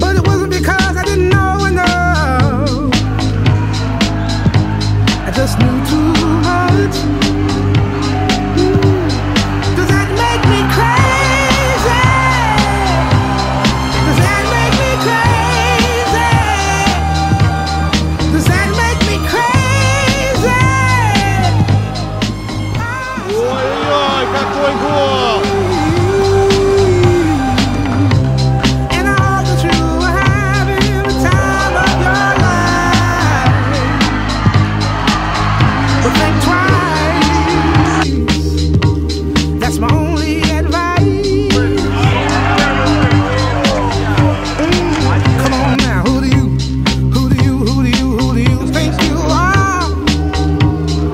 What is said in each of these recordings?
But it wasn't because I didn't know enough. I just knew too much. Does that make me crazy? Does that make me crazy? Does that make me crazy? какой гол!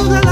Ooh.